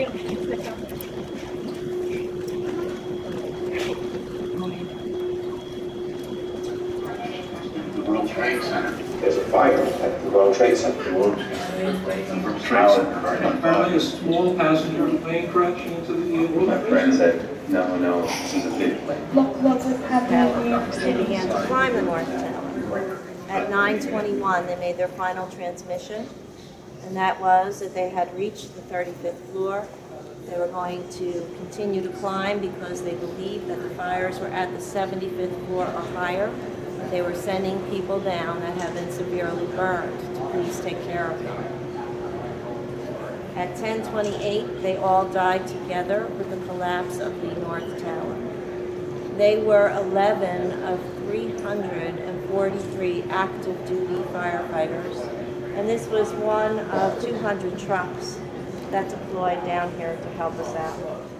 World Trade Center. There's a fire at the World Trade Center. The Apparently a small passenger plane crashing into the World My friend said, no, no, this is a big plane. Look, look what's climb the North Tower. At 9.21, they made their final transmission and that was that they had reached the 35th floor. They were going to continue to climb because they believed that the fires were at the 75th floor or higher. They were sending people down that have been severely burned to please take care of them. At 10:28, they all died together with the collapse of the North Tower. They were 11 of 343 active duty firefighters, and this was one of 200 trucks that deployed down here to help us out.